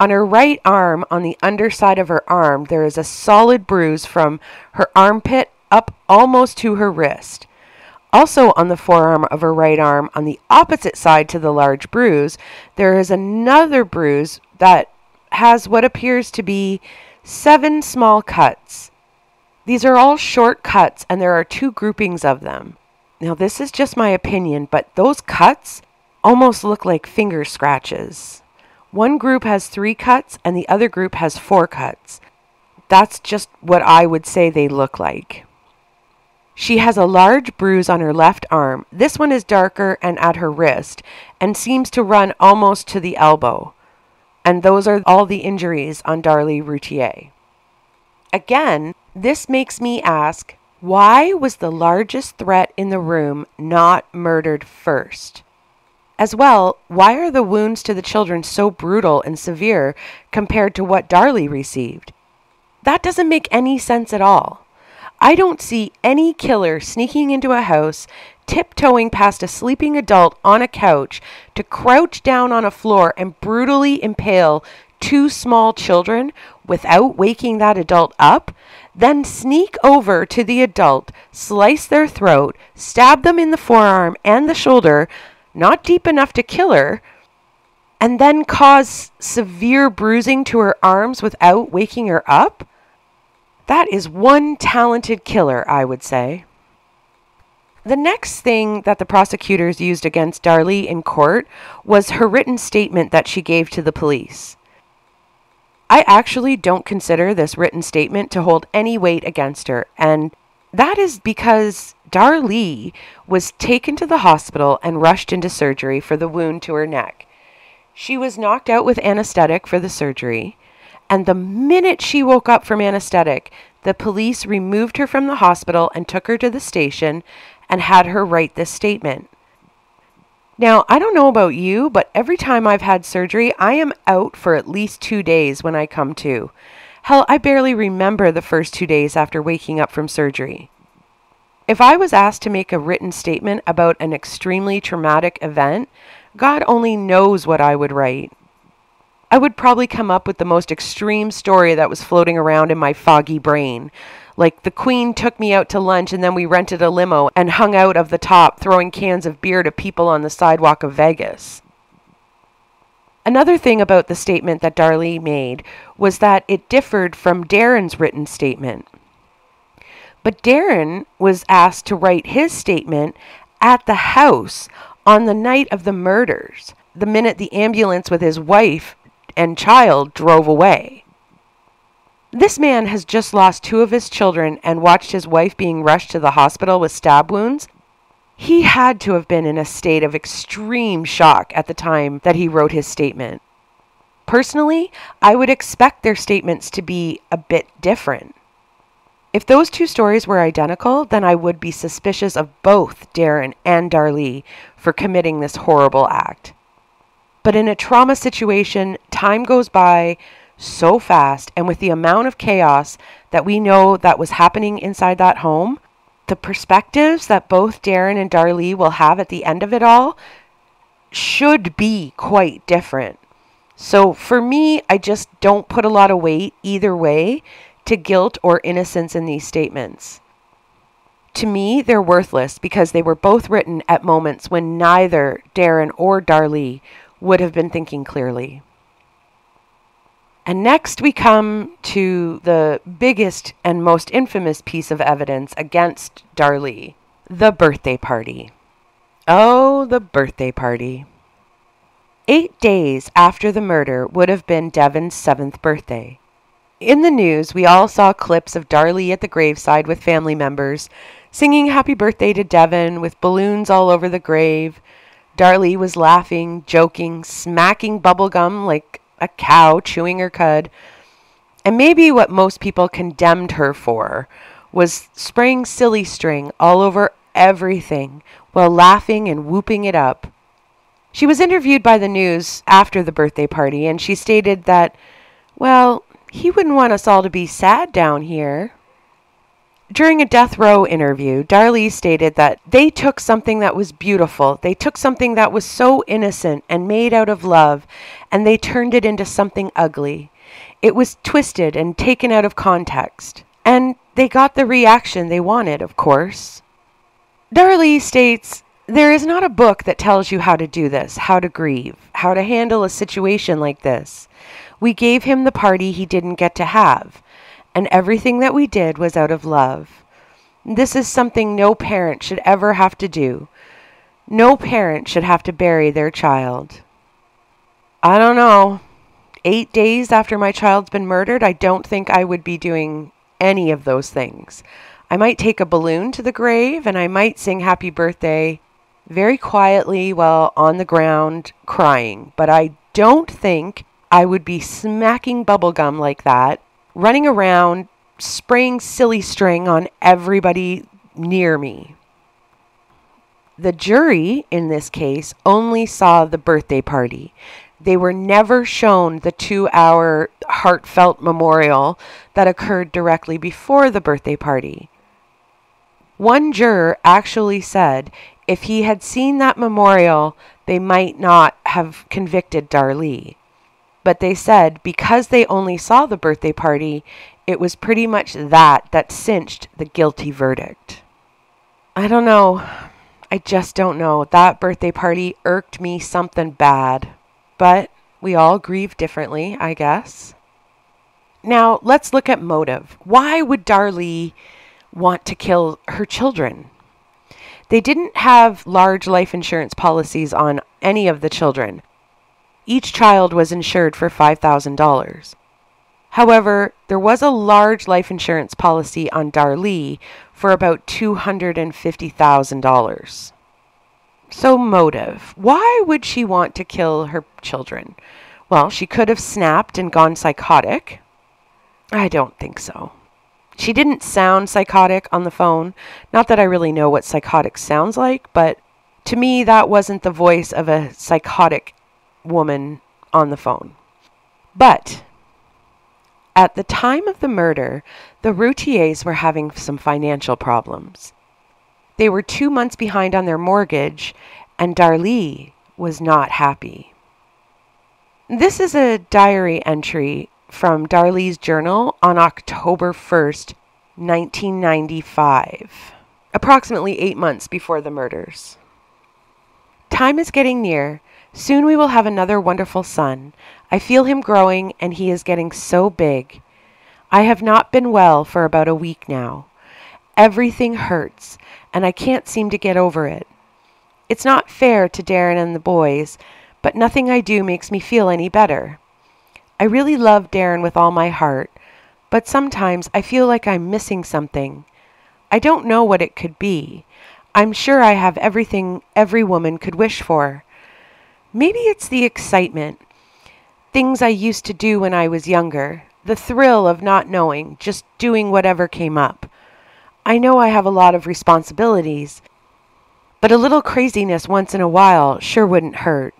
On her right arm, on the underside of her arm, there is a solid bruise from her armpit up almost to her wrist. Also, on the forearm of her right arm, on the opposite side to the large bruise, there is another bruise that has what appears to be seven small cuts. These are all short cuts, and there are two groupings of them. Now, this is just my opinion, but those cuts almost look like finger scratches. One group has three cuts, and the other group has four cuts. That's just what I would say they look like. She has a large bruise on her left arm. This one is darker and at her wrist and seems to run almost to the elbow. And those are all the injuries on Darlie Routier. Again, this makes me ask why was the largest threat in the room not murdered first? As well, why are the wounds to the children so brutal and severe compared to what Darlie received? That doesn't make any sense at all. I don't see any killer sneaking into a house, tiptoeing past a sleeping adult on a couch to crouch down on a floor and brutally impale two small children without waking that adult up, then sneak over to the adult, slice their throat, stab them in the forearm and the shoulder, not deep enough to kill her, and then cause severe bruising to her arms without waking her up? That is one talented killer, I would say. The next thing that the prosecutors used against Darlie in court was her written statement that she gave to the police. I actually don't consider this written statement to hold any weight against her, and that is because Darlie was taken to the hospital and rushed into surgery for the wound to her neck. She was knocked out with anesthetic for the surgery, and the minute she woke up from anesthetic, the police removed her from the hospital and took her to the station and had her write this statement. Now, I don't know about you, but every time I've had surgery, I am out for at least two days when I come to. Hell, I barely remember the first two days after waking up from surgery. If I was asked to make a written statement about an extremely traumatic event, God only knows what I would write. I would probably come up with the most extreme story that was floating around in my foggy brain. Like the Queen took me out to lunch and then we rented a limo and hung out of the top, throwing cans of beer to people on the sidewalk of Vegas. Another thing about the statement that Darlie made was that it differed from Darren's written statement. But Darren was asked to write his statement at the house on the night of the murders, the minute the ambulance with his wife and child drove away. This man has just lost two of his children and watched his wife being rushed to the hospital with stab wounds. He had to have been in a state of extreme shock at the time that he wrote his statement. Personally, I would expect their statements to be a bit different. If those two stories were identical, then I would be suspicious of both Darren and Darlie for committing this horrible act. But in a trauma situation, time goes by, so fast and with the amount of chaos that we know that was happening inside that home, the perspectives that both Darren and Darlie will have at the end of it all should be quite different. So for me, I just don't put a lot of weight either way to guilt or innocence in these statements. To me, they're worthless because they were both written at moments when neither Darren or Darlie would have been thinking clearly. And next we come to the biggest and most infamous piece of evidence against Darlie the birthday party. Oh, the birthday party. Eight days after the murder would have been Devin's seventh birthday. In the news, we all saw clips of Darlie at the graveside with family members, singing happy birthday to Devin with balloons all over the grave. Darlie was laughing, joking, smacking bubblegum like a cow chewing her cud. And maybe what most people condemned her for was spraying silly string all over everything while laughing and whooping it up. She was interviewed by the news after the birthday party, and she stated that, well, he wouldn't want us all to be sad down here. During a death row interview, Darlie stated that they took something that was beautiful, they took something that was so innocent and made out of love, and they turned it into something ugly. It was twisted and taken out of context. And they got the reaction they wanted, of course. Darlie states there is not a book that tells you how to do this, how to grieve, how to handle a situation like this. We gave him the party he didn't get to have and everything that we did was out of love. This is something no parent should ever have to do. No parent should have to bury their child. I don't know. Eight days after my child's been murdered, I don't think I would be doing any of those things. I might take a balloon to the grave and I might sing happy birthday very quietly while on the ground crying. But I don't think I would be smacking bubblegum like that, running around, spraying silly string on everybody near me. The jury in this case only saw the birthday party. They were never shown the two hour heartfelt memorial that occurred directly before the birthday party. One juror actually said if he had seen that memorial, they might not have convicted Darlie. But they said because they only saw the birthday party, it was pretty much that that cinched the guilty verdict. I don't know. I just don't know. That birthday party irked me something bad. But we all grieve differently, I guess. Now, let's look at motive. Why would Darlie want to kill her children? They didn't have large life insurance policies on any of the children. Each child was insured for $5,000. However, there was a large life insurance policy on Darlie for about $250,000. So, motive. Why would she want to kill her children? Well, she could have snapped and gone psychotic. I don't think so. She didn't sound psychotic on the phone. Not that I really know what psychotic sounds like, but to me, that wasn't the voice of a psychotic woman on the phone. But at the time of the murder, the Routiers were having some financial problems. They were two months behind on their mortgage, and Darlie was not happy. This is a diary entry from Darlie's journal on October 1st, 1995, approximately eight months before the murders. Time is getting near. Soon we will have another wonderful son. I feel him growing, and he is getting so big. I have not been well for about a week now. Everything hurts, and I can't seem to get over it. It's not fair to Darren and the boys, but nothing I do makes me feel any better. I really love Darren with all my heart, but sometimes I feel like I'm missing something. I don't know what it could be. I'm sure I have everything every woman could wish for. Maybe it's the excitement, things I used to do when I was younger, the thrill of not knowing, just doing whatever came up. I know I have a lot of responsibilities, but a little craziness once in a while sure wouldn't hurt.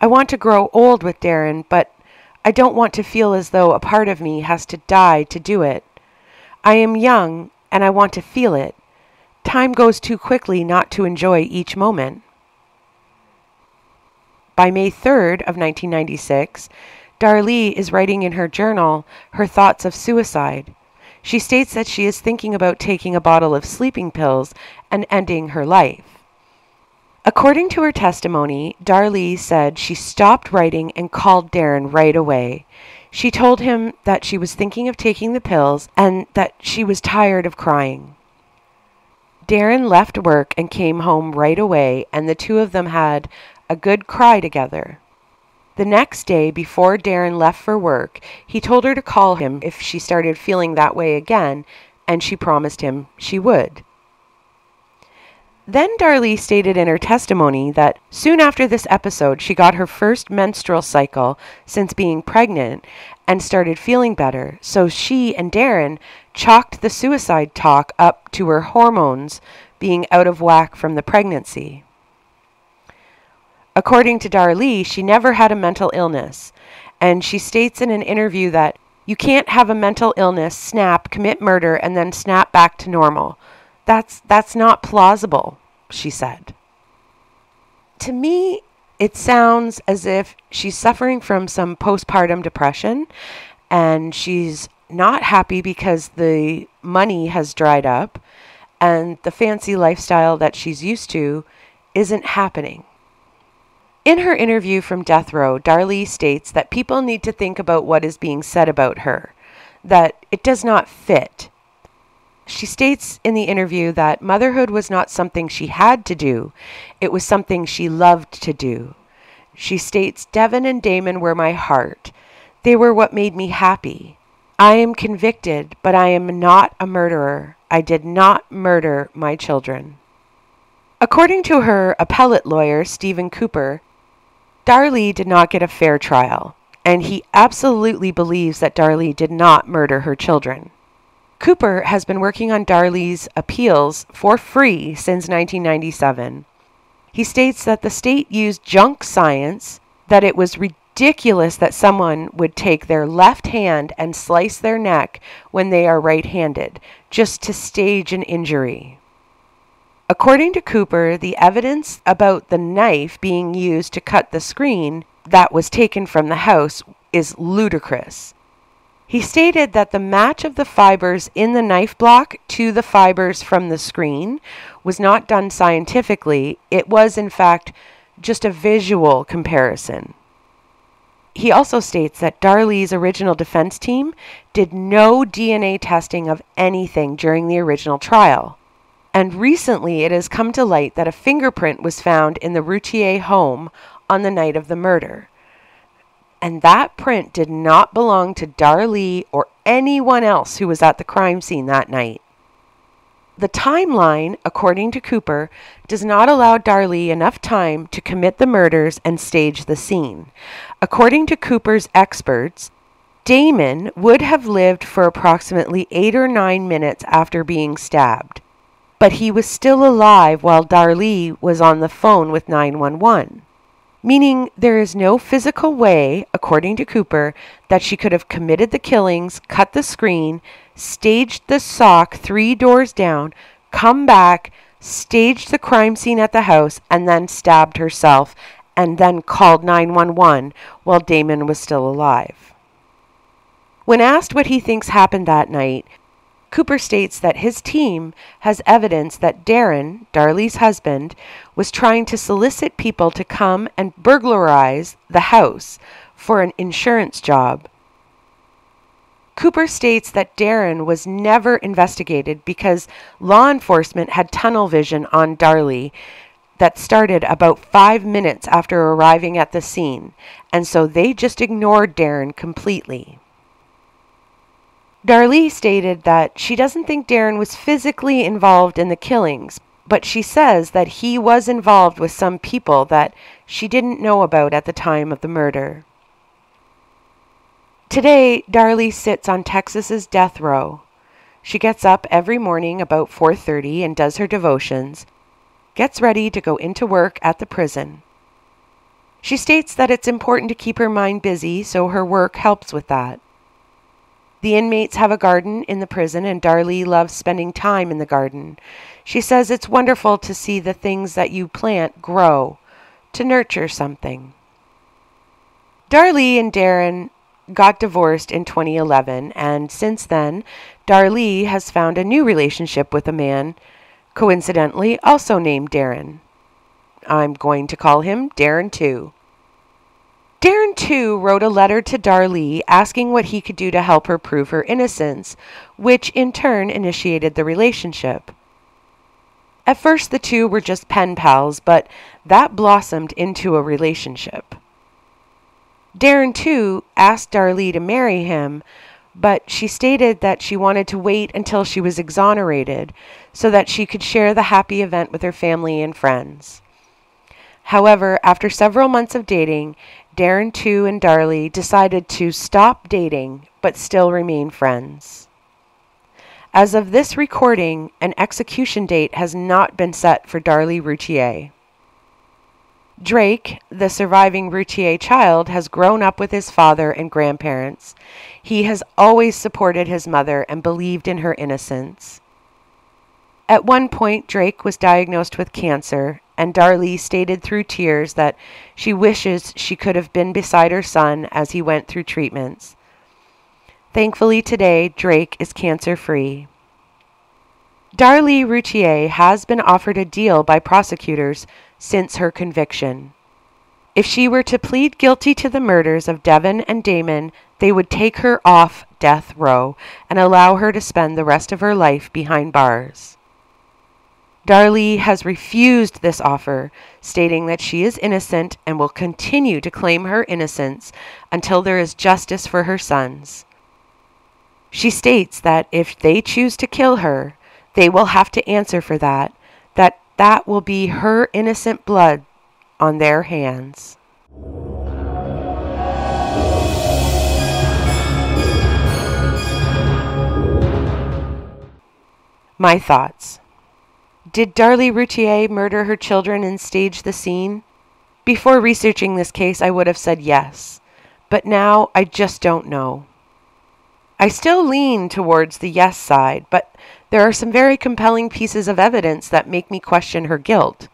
I want to grow old with Darren, but I don't want to feel as though a part of me has to die to do it. I am young and I want to feel it. Time goes too quickly not to enjoy each moment. By May 3rd of 1996, Darlie is writing in her journal her thoughts of suicide. She states that she is thinking about taking a bottle of sleeping pills and ending her life. According to her testimony, Darlie said she stopped writing and called Darren right away. She told him that she was thinking of taking the pills and that she was tired of crying. Darren left work and came home right away, and the two of them had a good cry together. The next day, before Darren left for work, he told her to call him if she started feeling that way again, and she promised him she would. Then Darlie stated in her testimony that soon after this episode, she got her first menstrual cycle since being pregnant and started feeling better. So she and Darren chalked the suicide talk up to her hormones being out of whack from the pregnancy. According to Darlie, she never had a mental illness, and she states in an interview that you can't have a mental illness, snap, commit murder, and then snap back to normal. That's that's not plausible, she said. To me, it sounds as if she's suffering from some postpartum depression and she's not happy because the money has dried up and the fancy lifestyle that she's used to isn't happening. In her interview from Death Row, Darlie states that people need to think about what is being said about her, that it does not fit. She states in the interview that motherhood was not something she had to do, it was something she loved to do. She states, Devin and Damon were my heart. They were what made me happy. I am convicted, but I am not a murderer. I did not murder my children. According to her appellate lawyer, Stephen Cooper, Darlie did not get a fair trial, and he absolutely believes that Darlie did not murder her children. Cooper has been working on Darlie's appeals for free since 1997. He states that the state used junk science, that it was ridiculous that someone would take their left hand and slice their neck when they are right handed, just to stage an injury. According to Cooper, the evidence about the knife being used to cut the screen that was taken from the house is ludicrous. He stated that the match of the fibers in the knife block to the fibers from the screen was not done scientifically. It was, in fact, just a visual comparison. He also states that Darlie's original defense team did no DNA testing of anything during the original trial. And recently it has come to light that a fingerprint was found in the Routier home on the night of the murder. And that print did not belong to Darlie or anyone else who was at the crime scene that night. The timeline, according to Cooper, does not allow Darlie enough time to commit the murders and stage the scene. According to Cooper's experts, Damon would have lived for approximately eight or nine minutes after being stabbed, but he was still alive while Darlie was on the phone with 911 meaning there is no physical way, according to Cooper, that she could have committed the killings, cut the screen, staged the sock three doors down, come back, staged the crime scene at the house, and then stabbed herself, and then called 911 while Damon was still alive. When asked what he thinks happened that night, Cooper states that his team has evidence that Darren, Darlie's husband, was trying to solicit people to come and burglarize the house for an insurance job. Cooper states that Darren was never investigated because law enforcement had tunnel vision on Darley that started about five minutes after arriving at the scene, and so they just ignored Darren completely. Darlie stated that she doesn't think Darren was physically involved in the killings, but she says that he was involved with some people that she didn't know about at the time of the murder. Today, Darlie sits on Texas's death row. She gets up every morning about 4:30 and does her devotions, gets ready to go into work at the prison. She states that it's important to keep her mind busy, so her work helps with that. The inmates have a garden in the prison, and Darlie loves spending time in the garden. She says it's wonderful to see the things that you plant grow, to nurture something. Darlie and Darren got divorced in 2011, and since then, Darlie has found a new relationship with a man, coincidentally also named Darren. I'm going to call him Darren too. Darren, too, wrote a letter to Darlie asking what he could do to help her prove her innocence, which in turn initiated the relationship. At first, the two were just pen pals, but that blossomed into a relationship. Darren, too, asked Darlie to marry him, but she stated that she wanted to wait until she was exonerated so that she could share the happy event with her family and friends. However, after several months of dating, Darren, too, and Darlie decided to stop dating but still remain friends. As of this recording, an execution date has not been set for Darlie Routier. Drake, the surviving Routier child, has grown up with his father and grandparents. He has always supported his mother and believed in her innocence. At one point, Drake was diagnosed with cancer, and Darlie stated through tears that she wishes she could have been beside her son as he went through treatments. Thankfully, today, Drake is cancer free. Darlie Routier has been offered a deal by prosecutors since her conviction. If she were to plead guilty to the murders of Devin and Damon, they would take her off death row and allow her to spend the rest of her life behind bars. Darlie has refused this offer, stating that she is innocent and will continue to claim her innocence until there is justice for her sons. She states that if they choose to kill her, They will have to answer for that, that that will be her innocent blood on their hands. My thoughts. Did Darlie Routier murder her children and stage the scene? Before researching this case, I would have said yes, but now I just don't know. I still lean towards the yes side, but there are some very compelling pieces of evidence that make me question her guilt.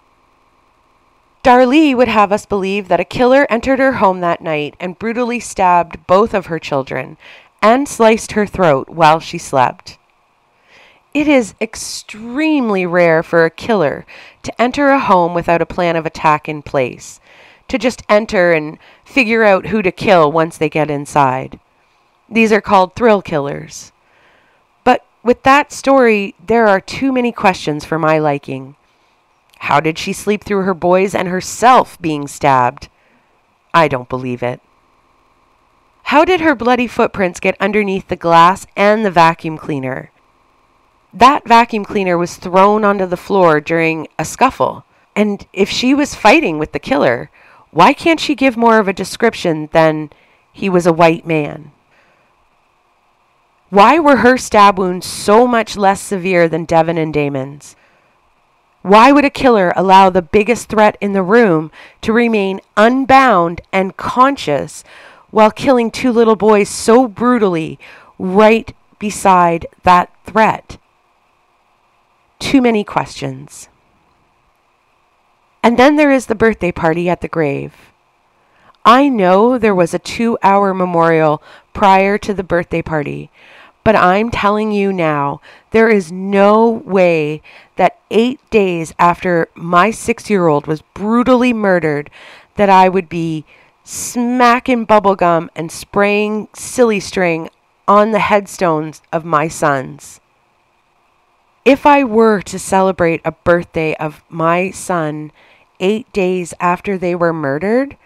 Darlie would have us believe that a killer entered her home that night and brutally stabbed both of her children and sliced her throat while she slept. It is extremely rare for a killer to enter a home without a plan of attack in place, to just enter and figure out who to kill once they get inside. These are called thrill killers. But with that story, there are too many questions for my liking. How did she sleep through her boys and herself being stabbed? I don't believe it. How did her bloody footprints get underneath the glass and the vacuum cleaner? That vacuum cleaner was thrown onto the floor during a scuffle. And if she was fighting with the killer, why can't she give more of a description than he was a white man? Why were her stab wounds so much less severe than Devon and Damon's? Why would a killer allow the biggest threat in the room to remain unbound and conscious while killing two little boys so brutally right beside that threat? Too many questions. And then there is the birthday party at the grave. I know there was a two hour memorial prior to the birthday party, but I'm telling you now, there is no way that eight days after my six year old was brutally murdered, that I would be smacking bubblegum and spraying silly string on the headstones of my sons. If I were to celebrate a birthday of my son eight days after they were murdered,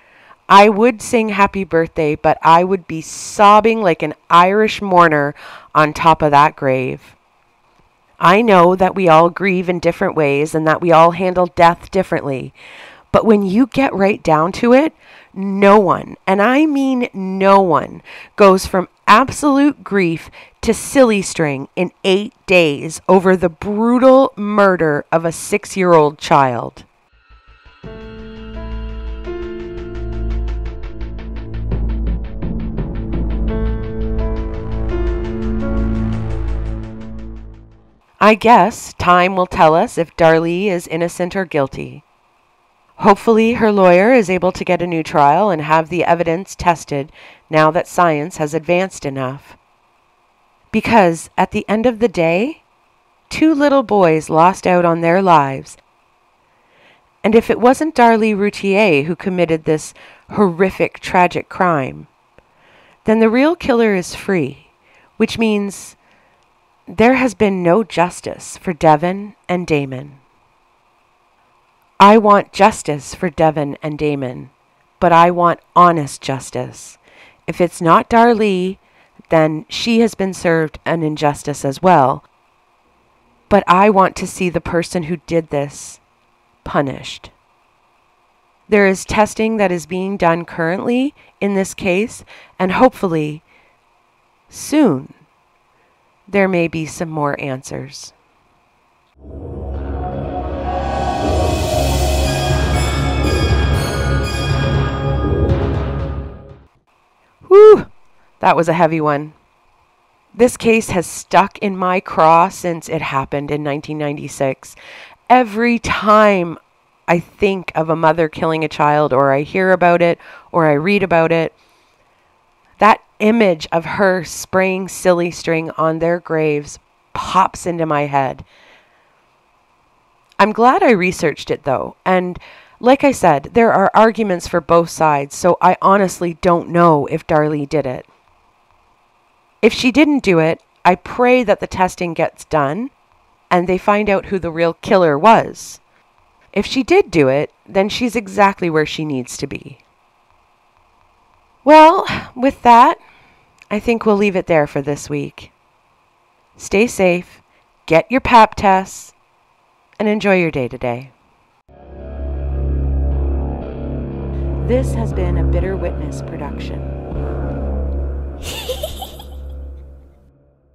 I would sing happy birthday, but I would be sobbing like an Irish mourner on top of that grave. I know that we all grieve in different ways and that we all handle death differently. But when you get right down to it, no one, and I mean no one, goes from absolute grief to silly string in eight days over the brutal murder of a six year old child. I guess time will tell us if Darlie is innocent or guilty. Hopefully, her lawyer is able to get a new trial and have the evidence tested now that science has advanced enough. Because at the end of the day, two little boys lost out on their lives. And if it wasn't Darlie Routier who committed this horrific, tragic crime, then the real killer is free, which means there has been no justice for Devon and Damon. I want justice for Devon and Damon, but I want honest justice. If it's not Darlie, then she has been served an injustice as well. But I want to see the person who did this punished. There is testing that is being done currently in this case, and hopefully soon there may be some more answers. Whew, that was a heavy one. This case has stuck in my craw since it happened in 1996. Every time I think of a mother killing a child, or I hear about it, or I read about it, that image of her spraying silly string on their graves pops into my head. I'm glad I researched it though, and like I said, there are arguments for both sides, so I honestly don't know if Darlie did it. If she didn't do it, I pray that the testing gets done and they find out who the real killer was. If she did do it, then she's exactly where she needs to be. Well, with that, I think we'll leave it there for this week. Stay safe get your pap tests, and enjoy your day today. This has been a Bitter Witness production.